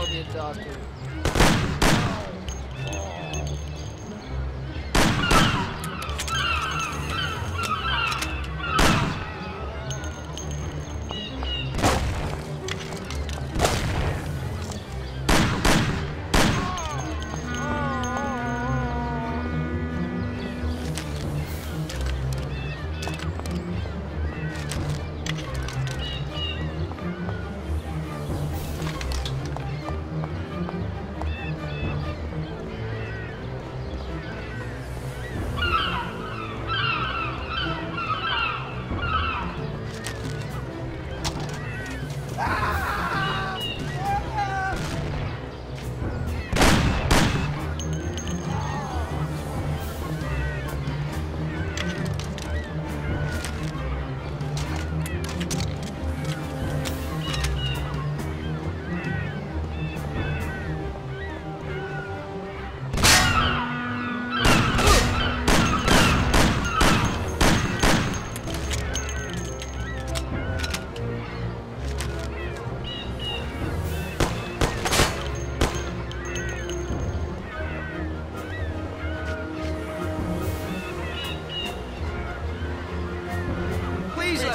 call me a doctor.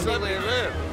Please let me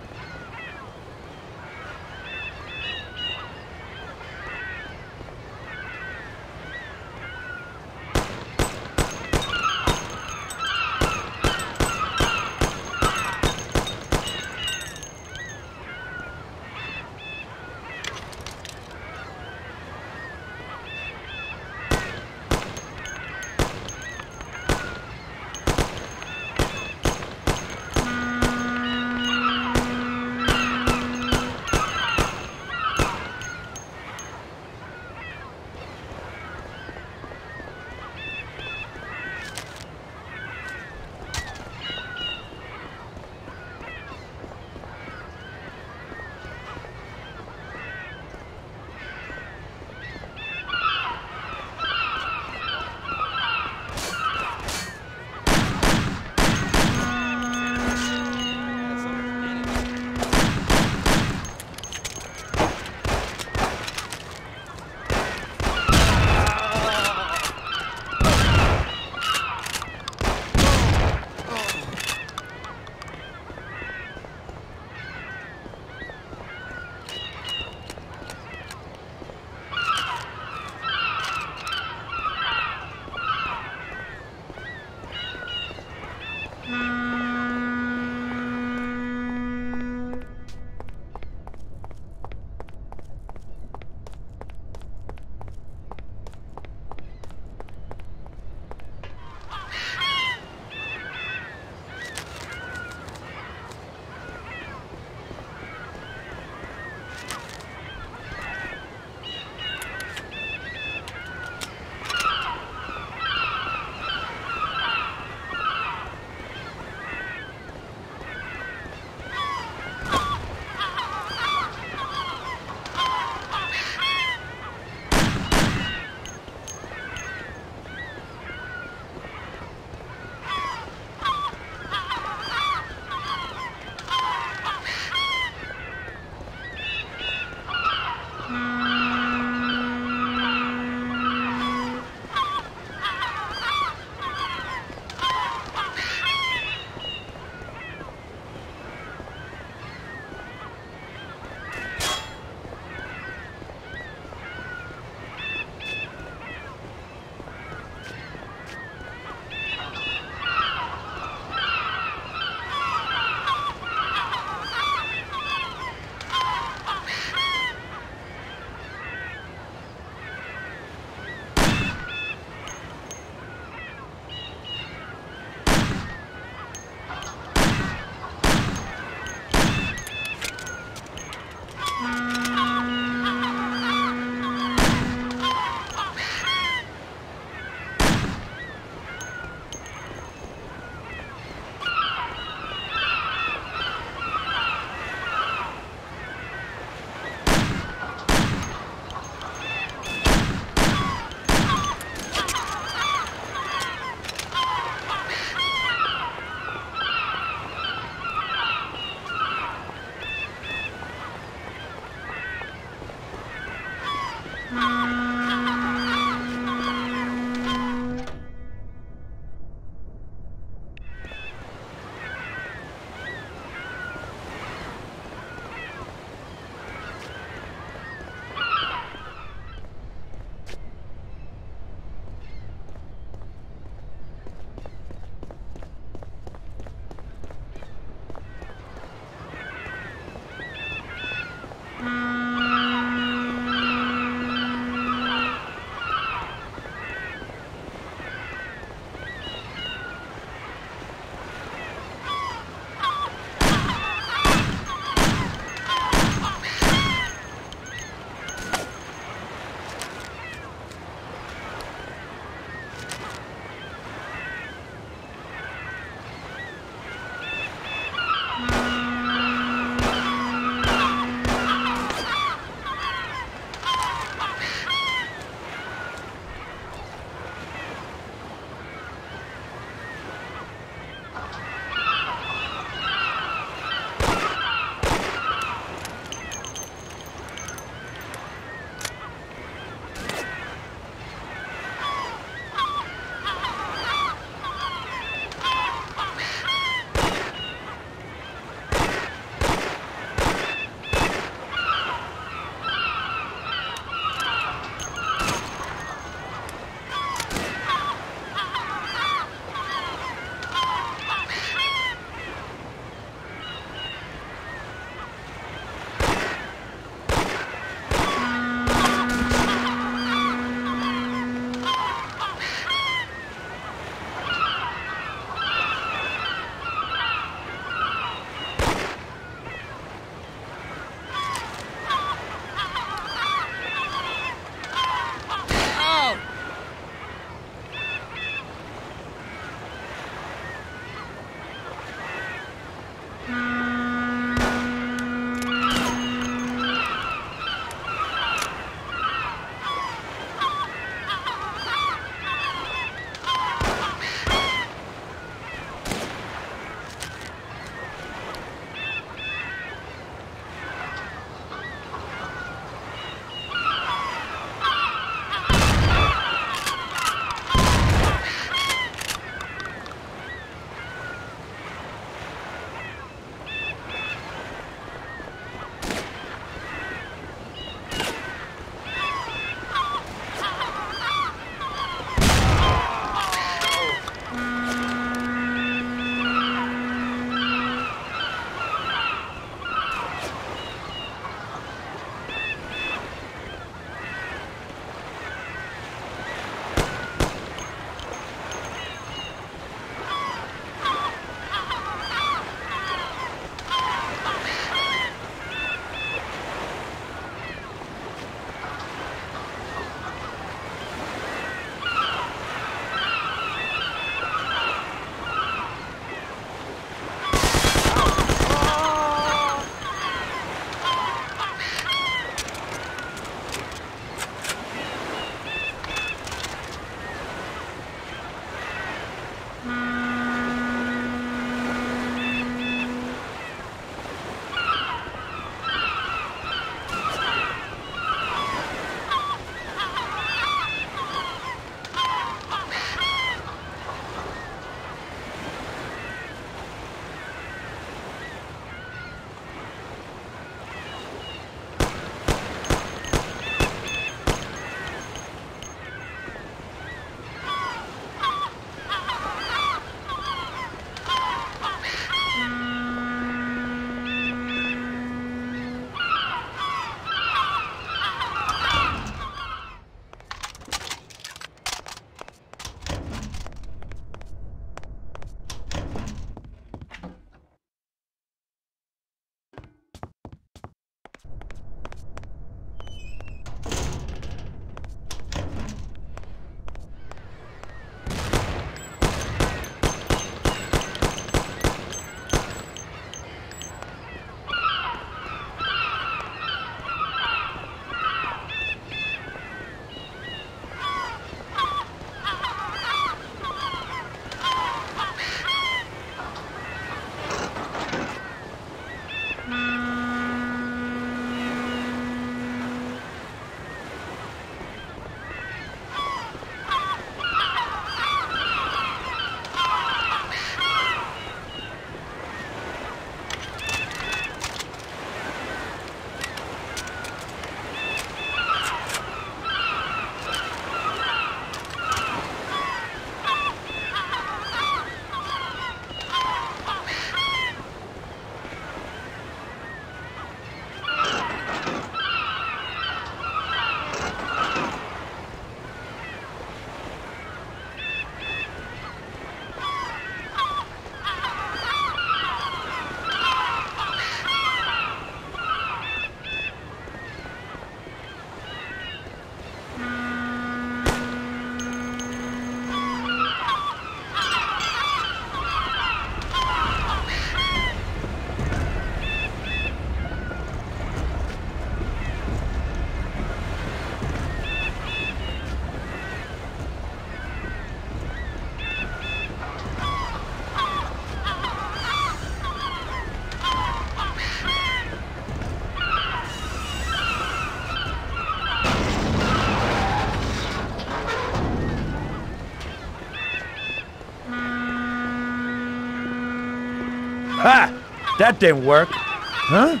That didn't work. Huh?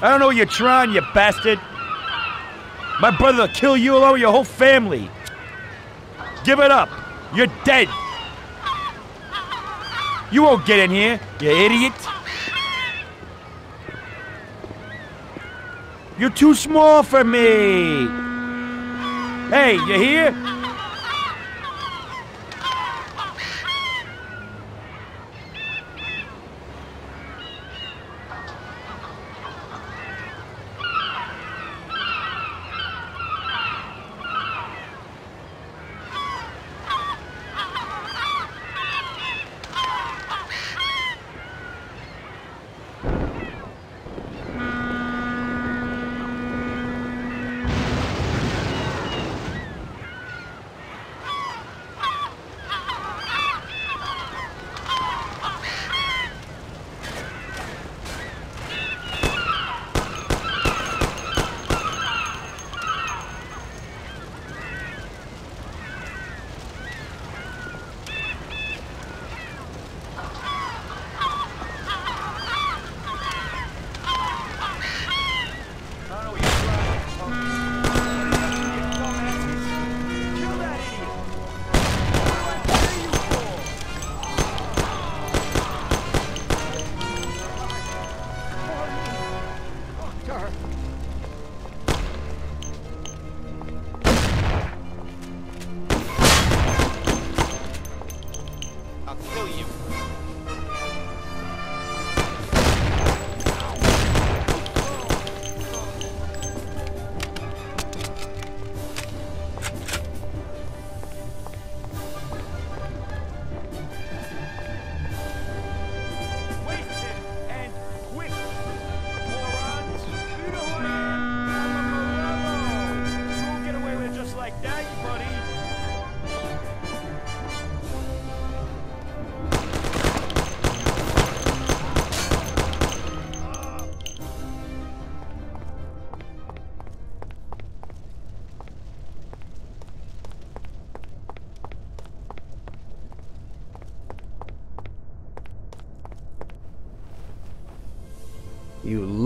I don't know what you're trying, you bastard. My brother will kill you along with your whole family. Give it up. You're dead. You won't get in here, you idiot. You're too small for me. Hey, you here?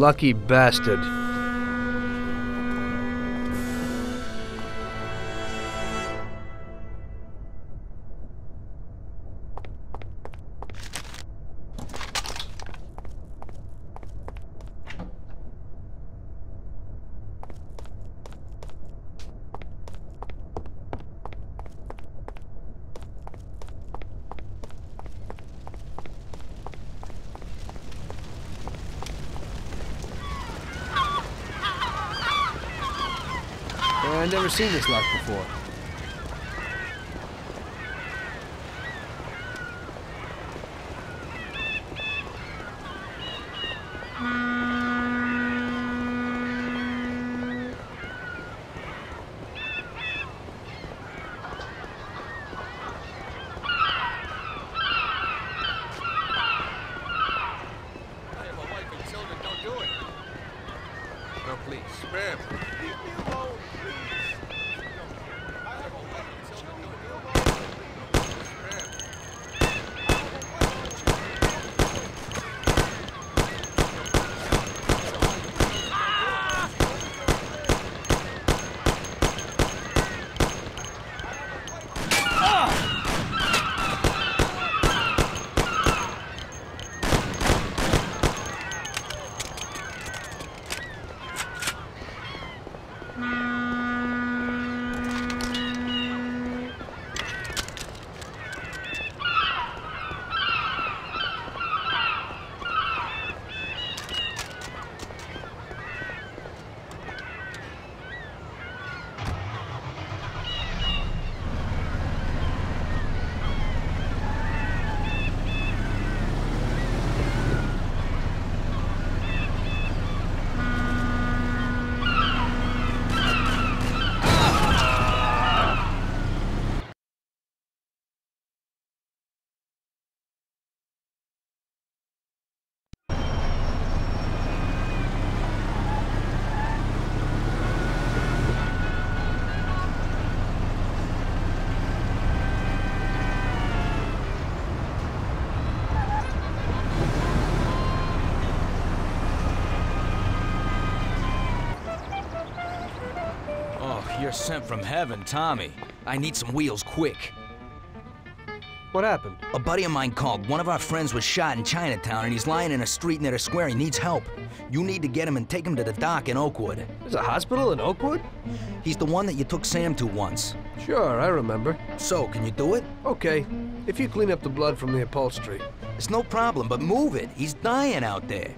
Lucky bastard. I've never seen this lock before. I have a wife and children. Don't do it. No, please. Spare me. Leave me alone, please. Sent from heaven, Tommy. I need some wheels quick. What happened? A buddy of mine called. One of our friends was shot in Chinatown and he's lying in a street near the square. He needs help. You need to get him and take him to the doc in Oakwood. There's a hospital in Oakwood? He's the one that you took Sam to once. Sure, I remember. So, can you do it? Okay, if you clean up the blood from the upholstery. It's no problem, but move it. He's dying out there.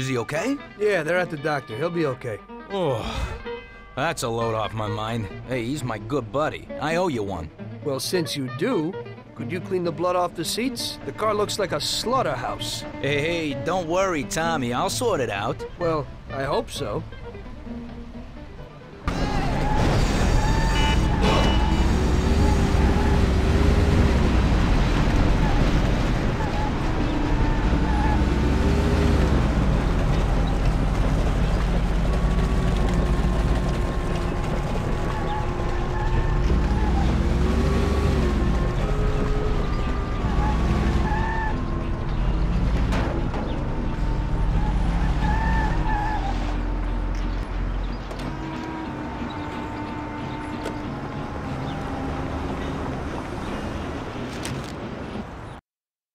Is he okay? Yeah, they're at the doctor. He'll be okay. Oh, that's a load off my mind. Hey, he's my good buddy. I owe you one. Well, since you do, could you clean the blood off the seats? The car looks like a slaughterhouse. Hey, hey, don't worry, Tommy. I'll sort it out. Well, I hope so.